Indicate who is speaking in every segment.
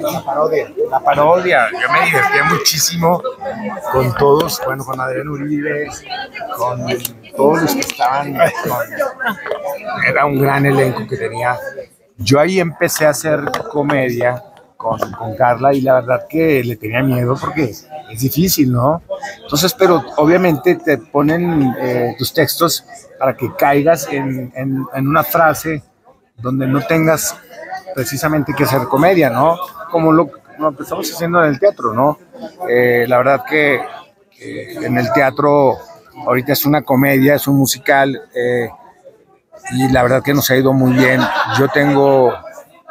Speaker 1: La parodia, la parodia, yo me divertía muchísimo con todos, bueno, con Adrián Uribe, con todos los que estaban, era un gran elenco que tenía. Yo ahí empecé a hacer comedia con, con Carla y la verdad que le tenía miedo porque es difícil, ¿no? Entonces, pero obviamente te ponen eh, tus textos para que caigas en, en- en una frase donde no tengas precisamente que hacer comedia, ¿no? Como lo, lo estamos haciendo en el teatro, ¿no? Eh, la verdad que eh, en el teatro ahorita es una comedia, es un musical eh, y la verdad que nos ha ido muy bien. Yo tengo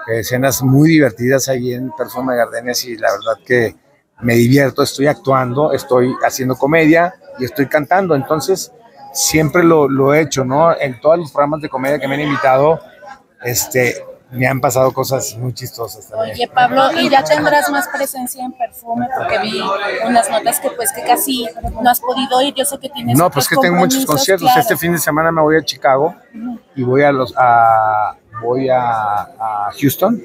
Speaker 1: escenas muy divertidas ahí en Perfume de y la verdad que me divierto, estoy actuando, estoy haciendo comedia y estoy cantando, entonces siempre lo, lo he hecho, ¿no? En todos los programas de comedia que me han invitado, este, me han pasado cosas muy chistosas también.
Speaker 2: Oye, Pablo, ¿y ya tendrás más presencia en perfume? Porque vi unas notas que pues que casi no has podido ir. Yo sé que tienes
Speaker 1: No, pues que tengo muchos conciertos.
Speaker 2: claro.
Speaker 1: Este fin de semana me voy a Chicago y voy a los a voy a, a Houston.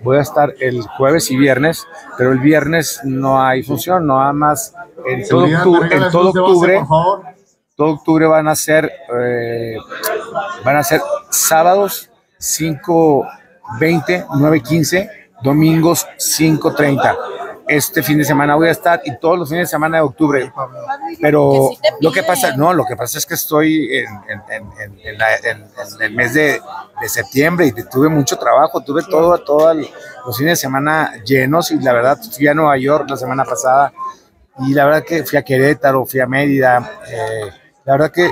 Speaker 1: Voy a estar el jueves y viernes, pero el viernes no hay función, no hay más. En todo octubre, en todo
Speaker 3: base,
Speaker 1: octubre,
Speaker 3: por favor.
Speaker 1: todo octubre van a ser eh, van a ser sábados 5 20 9 15 domingos 5 30 este fin de semana voy a estar y todos los fines de semana de octubre. Pero lo que pasa no lo que pasa es que estoy en, en- en- en- en la- en- en el mes de, de septiembre y tuve mucho trabajo tuve todo todos los fines de semana llenos y la verdad fui a Nueva York la semana pasada y la verdad que fui a Querétaro, fui a Mérida, eh, la verdad que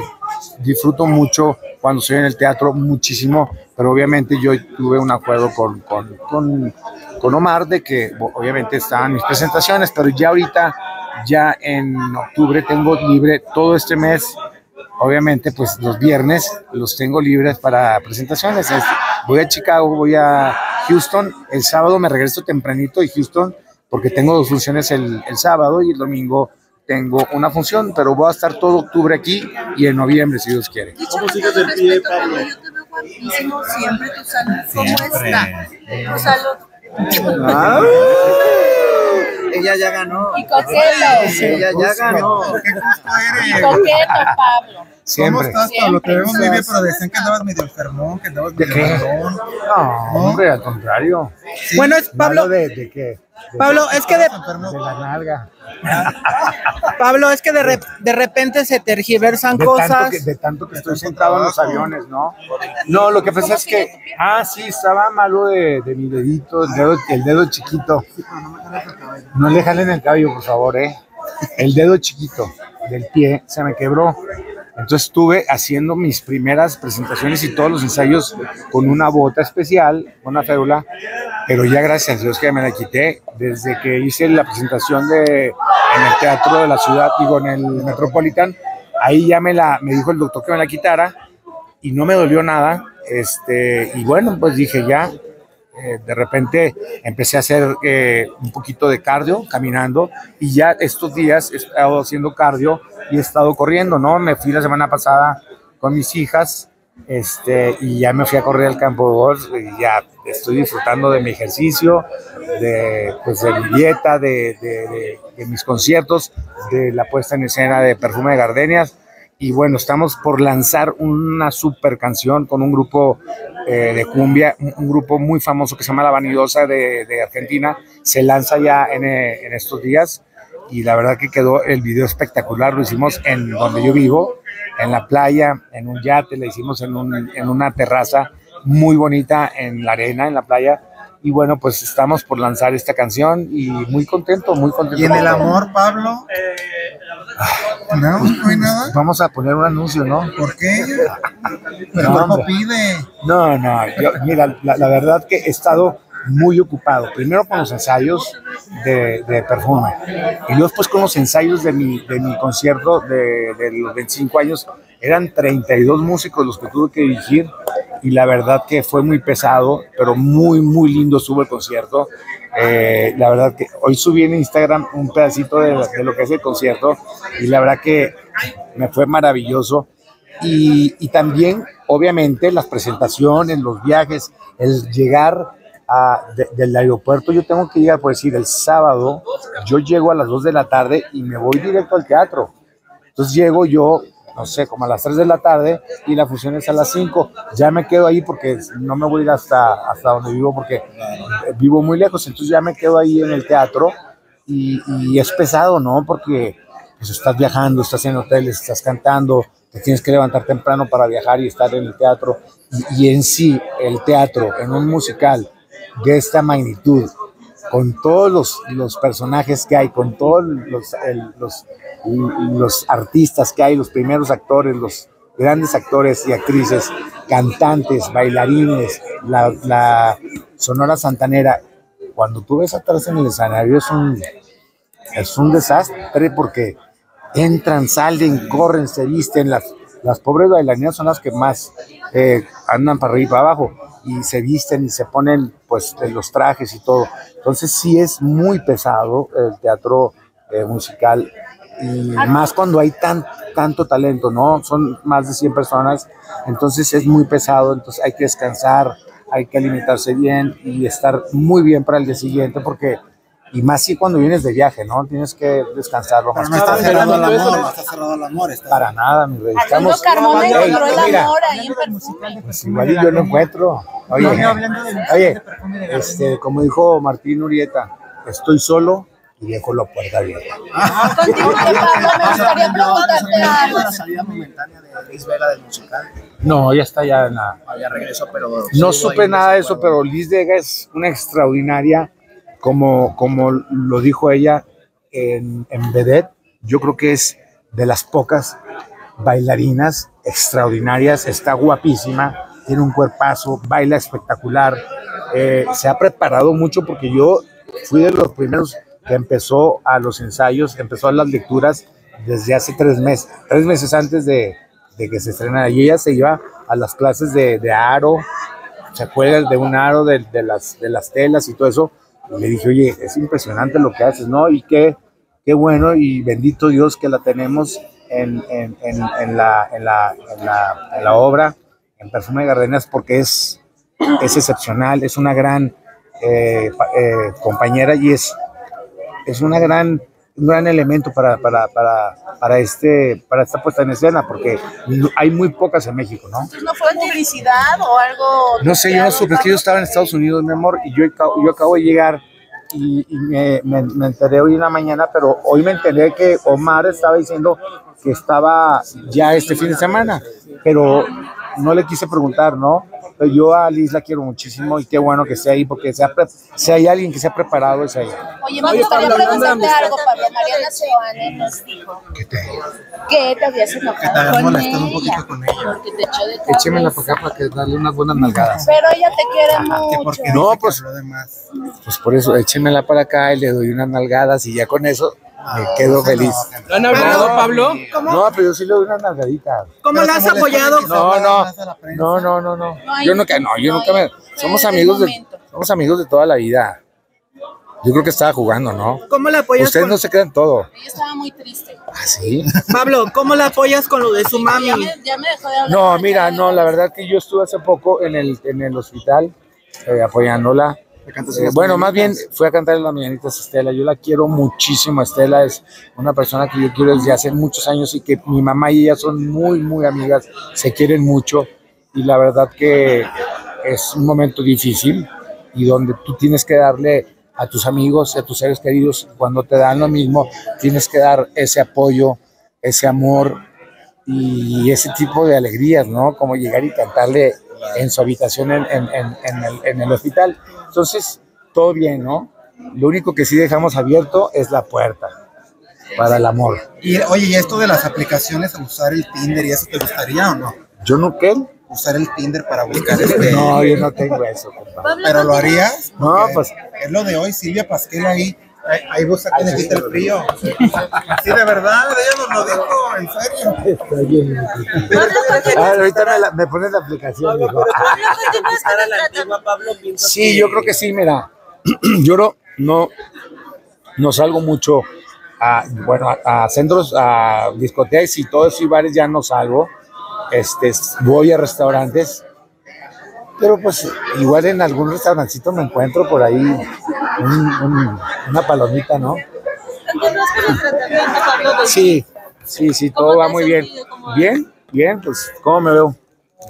Speaker 1: disfruto mucho cuando estoy en el teatro, muchísimo, pero obviamente yo tuve un acuerdo con, con, con, Omar de que obviamente estaban mis presentaciones, pero ya ahorita, ya en octubre tengo libre todo este mes, obviamente pues los viernes los tengo libres para presentaciones. Es- voy a Chicago, voy a Houston, el sábado me regreso tempranito de Houston porque tengo dos funciones el, el sábado y el domingo tengo una función, pero voy a estar todo octubre aquí y en noviembre si Dios quiere.
Speaker 3: ¿Cómo sigues el pie, Pablo?
Speaker 4: Yo te veo guapísimo siempre, tu salud, ¿cómo está? Tu salud.
Speaker 1: Ah.
Speaker 5: Ella ya ganó.
Speaker 2: Y coqueto,
Speaker 5: Ella ya ganó.
Speaker 2: y coqueto, Pablo.
Speaker 1: Siempre.
Speaker 6: ¿Cómo estás, Pablo? Te vemos muy bien, pero decían que andabas medio enfermón, que andabas
Speaker 1: ¿De
Speaker 6: medio
Speaker 1: qué?
Speaker 6: malón.
Speaker 1: No, hombre, al contrario.
Speaker 7: Bueno, es Pablo,
Speaker 1: Malo de, de qué?
Speaker 7: Pablo, es que de,
Speaker 1: de la nalga.
Speaker 7: Pablo, es que de, re- de repente se tergiversan
Speaker 1: De tanto,
Speaker 7: cosas.
Speaker 1: que, de tanto que estoy sentado en los aviones, ¿no? No, lo que pasa es que, ah, sí, estaba malo de, de mi dedito, el dedo, el dedo chiquito. No le jalen el cabello, por favor, ¿eh? El dedo chiquito del pie se me quebró. Entonces estuve haciendo mis primeras presentaciones y todos los ensayos con una bota especial, una férula, pero ya gracias a Dios que me la quité. Desde que hice la presentación de en el teatro de la ciudad, digo en el Metropolitan, ahí ya me la me dijo el doctor que me la quitara y no me dolió nada, este y bueno pues dije ya eh, de repente empecé a hacer eh, un poquito de cardio caminando y ya estos días he estado haciendo cardio y he estado corriendo, ¿no? Me fui la semana pasada con mis hijas este, y ya me fui a correr al campo de golf ya estoy disfrutando de mi ejercicio, de, pues, de mi de- de mis conciertos, de la puesta en escena de Perfume de Gardenias. Y bueno, estamos por lanzar una super canción con un grupo eh, de cumbia, un, un grupo muy famoso que se llama La Vanidosa de, de Argentina. Se lanza ya en, eh, en estos días y la verdad que quedó el video espectacular. Lo hicimos en donde yo vivo, en la playa, en un yate, le hicimos en, un- en una terraza muy bonita en la arena, en la playa. Y bueno, pues estamos por lanzar esta canción y muy contento, muy contento.
Speaker 6: Y en el amor, Pablo. No, no hay nada.
Speaker 1: Vamos a poner un anuncio, ¿no?
Speaker 6: ¿Por qué? El
Speaker 1: No,
Speaker 6: pide.
Speaker 1: No, no, yo, mira, la, la verdad que he estado muy ocupado. Primero con los ensayos de, de perfume y luego después con los ensayos de mi, de mi concierto de, de los 25 años. Eran 32 músicos los que tuve que dirigir y la verdad que fue muy pesado, pero muy, muy lindo estuvo el concierto. Eh, la verdad que hoy subí en Instagram un pedacito de, lo que es el concierto y la verdad que me fue maravilloso. Y, y también, obviamente, las presentaciones, los viajes, el llegar del aeropuerto, yo tengo que llegar, por decir, el sábado, yo llego a las 2 de la tarde y me voy directo al teatro. Entonces llego yo, no sé, como a las 3 de la tarde y la función es a las 5. Ya me quedo ahí porque no me voy a ir hasta, hasta donde vivo porque eh, vivo muy lejos. Entonces ya me quedo ahí en el teatro y, es pesado, ¿no? Porque pues, estás viajando, estás en hoteles, estás cantando, te tienes que levantar temprano para viajar y estar en el teatro. Y, en sí, el teatro, en un musical de esta magnitud, con todos los, los personajes que hay, con todos los, los artistas que hay, los primeros actores, los grandes actores y actrices, cantantes, bailarines, la, Sonora Santanera, cuando tú ves atrás en el escenario es un, es un desastre porque entran, salen, corren, se visten, las, las pobres bailarinas son las que más eh, andan para arriba y para abajo y se visten y se ponen pues los trajes y todo. Entonces sí es muy pesado el teatro eh, musical y más cuando hay tan, tanto talento, ¿no? Son más de 100 personas, entonces es muy pesado, entonces hay que descansar, hay que alimentarse bien y estar muy bien para el día siguiente porque, y más si cuando vienes de viaje, ¿no? Tienes que descansar lo
Speaker 5: Pero
Speaker 1: más
Speaker 5: no está cerrado el amor, no está cerrado el amor. Está...
Speaker 1: Para nada, mi rey. Estamos,
Speaker 2: Carmona encontró el
Speaker 1: mira,
Speaker 2: amor ahí en perfume.
Speaker 1: pues igual yo lo encuentro. Oye, oye, este, como dijo Martín Urieta, estoy solo y dejo la puerta abierta.
Speaker 2: Contigo, Pablo, me gustaría preguntarte algo.
Speaker 5: la salida momentánea de Luis Vega del musical.
Speaker 1: No, ya está ya en la...
Speaker 5: Pero.
Speaker 1: No supe nada de eso, pero Liz Vega es una extraordinaria, como, como lo dijo ella en, en Vedette, yo creo que es de las pocas bailarinas extraordinarias, está guapísima, tiene un cuerpazo, baila espectacular, eh, se ha preparado mucho porque yo fui de los primeros que empezó a los ensayos, empezó a las lecturas desde hace tres meses, tres meses antes de, que se estrenara. Y ella se iba a las clases de, aro, se acuerda de un aro, de, las, telas y todo eso. Y le dije, oye, es impresionante lo que haces, ¿no? Y qué, bueno y bendito Dios que la tenemos en, en, la, obra, en Perfume de Gardenas, porque es, excepcional, es una gran eh, eh, compañera y es, es una gran, un gran elemento para, para, para, para, este, para esta puesta en escena, porque hay muy pocas en México, ¿no?
Speaker 4: ¿No fue publicidad o algo?
Speaker 1: No sé, yo no supe, que yo estaba en Estados Unidos, mi amor, y yo, yo acabo de llegar y, y me, me- me enteré hoy en la mañana, pero hoy me enteré que Omar estaba diciendo que estaba ya este fin de semana, pero no le quise preguntar, ¿no? Pero yo a Liz la quiero muchísimo y qué bueno que esté ahí, porque se ha pre- si hay alguien que se ha preparado es ella.
Speaker 2: Oye, me gustaría preguntarte algo, Pablo. Mariana Seoane nos dijo que te habías enojado
Speaker 5: te habías
Speaker 2: con
Speaker 5: molestado un poquito con ella.
Speaker 2: porque te echó de
Speaker 1: Échemela
Speaker 2: cabeza.
Speaker 1: para acá para que darle unas buenas nalgadas.
Speaker 2: Pero ella te quiere mucho.
Speaker 5: porque
Speaker 1: No, pues-
Speaker 5: habló de más.
Speaker 1: Pues por eso, échemela para acá y le doy unas nalgadas y ya con eso me quedo feliz.
Speaker 7: ¿Lo han hablado, Pablo?
Speaker 1: No, pero yo sí le doy unas nalgaditas.
Speaker 7: ¿Cómo la has
Speaker 5: ¿cómo
Speaker 7: apoyado?
Speaker 1: No, no, no, no, no, no. Yo nunca, no, yo nunca me. Somos amigos de, somos amigos de toda la vida. Yo creo que estaba jugando, ¿no?
Speaker 7: ¿Cómo la apoyas
Speaker 1: Ustedes
Speaker 7: con...
Speaker 1: no se crean todo.
Speaker 2: Ella estaba muy triste.
Speaker 1: ¿Ah, sí?
Speaker 7: Pablo, ¿cómo la apoyas con lo de su mami?
Speaker 2: Ya me, ya me dejó de hablar.
Speaker 1: No, mira, no, la verdad que yo estuve hace poco en el, en el hospital eh, apoyándola. Eh, bueno, más bien fui a cantar en las mañanitas a Estela. Yo la quiero muchísimo. Estela es una persona que yo quiero desde hace muchos años y que mi mamá y ella son muy, muy amigas, se quieren mucho. Y la verdad que es un momento difícil y donde tú tienes que darle a tus amigos, a tus seres queridos, cuando te dan lo mismo, tienes que dar ese apoyo, ese amor y ese tipo de alegrías, ¿no? Como llegar y cantarle en su habitación en, en- en- en el, en el hospital. Entonces, todo bien, ¿no? Lo único que sí dejamos abierto es la puerta para el amor.
Speaker 5: Y oye, ¿y esto de las aplicaciones, usar el Tinder y eso te gustaría o no?
Speaker 1: ¿Yo no qué?
Speaker 5: Usar el Tinder para buscar este.
Speaker 1: No, yo no tengo eso, compadre.
Speaker 5: Pero lo harías.
Speaker 1: No, pues-
Speaker 5: Es lo de hoy, Silvia Pasquel ahí. Ahí, ahí busca que necesita el frío. Sí, de verdad, ella nos lo dijo, en serio.
Speaker 1: Está bien. Ah, ahorita me, la- me pones la aplicación, dijo. Sí, yo creo que sí, mira. Yo no, no, no salgo mucho a, bueno, a, a centros, a discotecas y todo eso y bares ya no salgo. este, voy a restaurantes, pero pues igual en algún restaurancito me encuentro por ahí un- un- una palomita, ¿no? Sí, sí, sí, todo
Speaker 4: ¿Cómo
Speaker 1: va muy bien. Bien, bien, pues, ¿cómo me veo?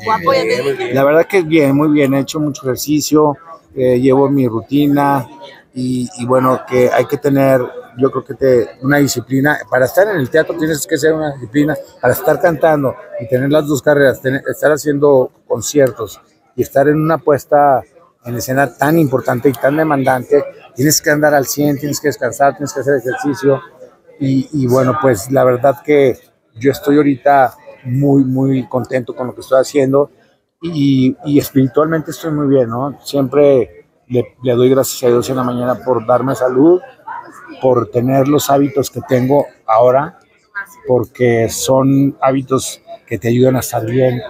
Speaker 4: Guapo, dije.
Speaker 1: La verdad que bien, muy bien, he hecho mucho ejercicio, eh, llevo mi rutina y, y bueno, que hay que tener, yo creo que te, una disciplina, para estar en el teatro tienes que ser una disciplina, para estar cantando y tener las dos carreras, tener- estar haciendo conciertos y estar en una puesta en escena tan importante y tan demandante, tienes que andar al 100, tienes que descansar, tienes que hacer ejercicio y, y bueno, pues la verdad que yo estoy ahorita muy, muy contento con lo que estoy haciendo y, y espiritualmente estoy muy bien, ¿no? Siempre le, le doy gracias a Dios en la mañana por darme salud, por tener los hábitos que tengo ahora, porque son hábitos que te ayudan a estar bien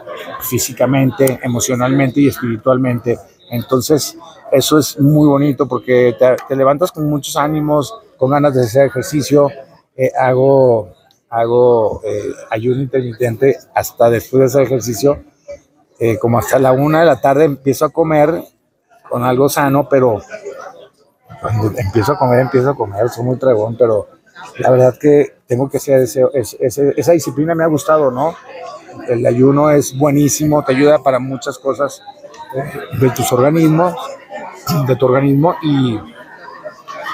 Speaker 1: físicamente, emocionalmente y espiritualmente. Entonces, eso es muy bonito porque te, te levantas con muchos ánimos, con ganas de hacer ejercicio. Eh, hago hago eh, ayuno intermitente hasta después de hacer ejercicio. Eh, como hasta la una de la tarde empiezo a comer con algo sano, pero cuando empiezo a comer, empiezo a comer, soy muy tragón, pero la verdad que tengo que hacer ese, esa disciplina, me ha gustado, ¿no? El ayuno es buenísimo, te ayuda para muchas cosas eh, de tus organismos, de tu organismo y,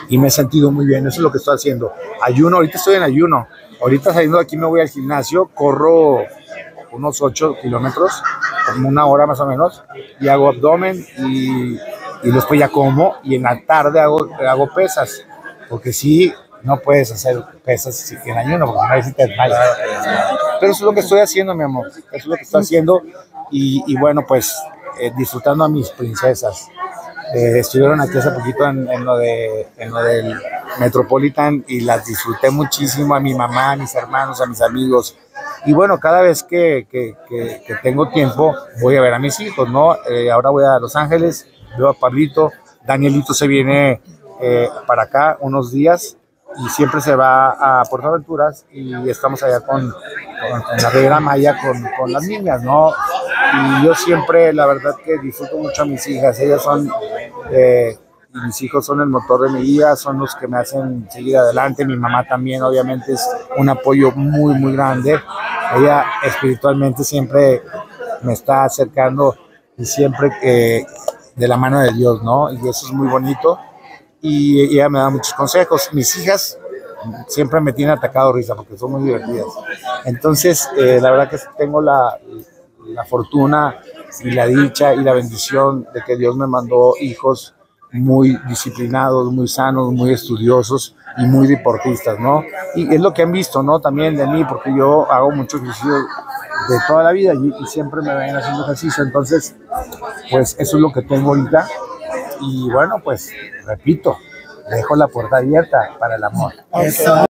Speaker 1: y me he sentido muy bien, eso es lo que estoy haciendo. Ayuno, ahorita estoy en ayuno, ahorita saliendo de aquí me voy al gimnasio, corro unos 8 kilómetros, como una hora más o menos, y hago abdomen y, y después ya como y en la tarde hago, hago pesas, porque si no puedes hacer pesas en ayuno, porque no, te desmayas. Pero eso es lo que estoy haciendo, mi amor, eso es lo que estoy haciendo y, y bueno, pues eh, disfrutando a mis princesas. Eh, estuvieron aquí hace poquito en, en lo de, en lo del Metropolitan y las disfruté muchísimo a mi mamá, a mis hermanos, a mis amigos. Y bueno, cada vez que, que- que- que tengo tiempo voy a ver a mis hijos, ¿no? Eh, ahora voy a Los Ángeles, veo a Pablito, Danielito se viene eh, para acá unos días y siempre se va a Puerto Aventuras y estamos allá con, con- en la Riviera Maya con, con las niñas, ¿no? Y yo siempre, la verdad que disfruto mucho a mis hijas, ellas son, eh, mis hijos son el motor de mi vida, son los que me hacen seguir adelante, mi mamá también obviamente es un apoyo muy, muy grande, ella espiritualmente siempre me está acercando y siempre eh, de la mano de Dios, ¿no? Y eso es muy bonito y ella me da muchos consejos. Mis hijas siempre me tienen atacado risa porque son muy divertidas. Entonces, eh, la verdad que tengo la, la fortuna y la dicha y la bendición de que Dios me mandó hijos muy disciplinados, muy sanos, muy estudiosos y muy deportistas, ¿no? Y es lo que han visto, ¿no? También de mí, porque yo hago mucho ejercicio de toda la vida y, y siempre me ven haciendo ejercicio. Entonces, pues eso es lo que tengo ahorita. Y bueno, pues repito, dejo la puerta abierta para el amor.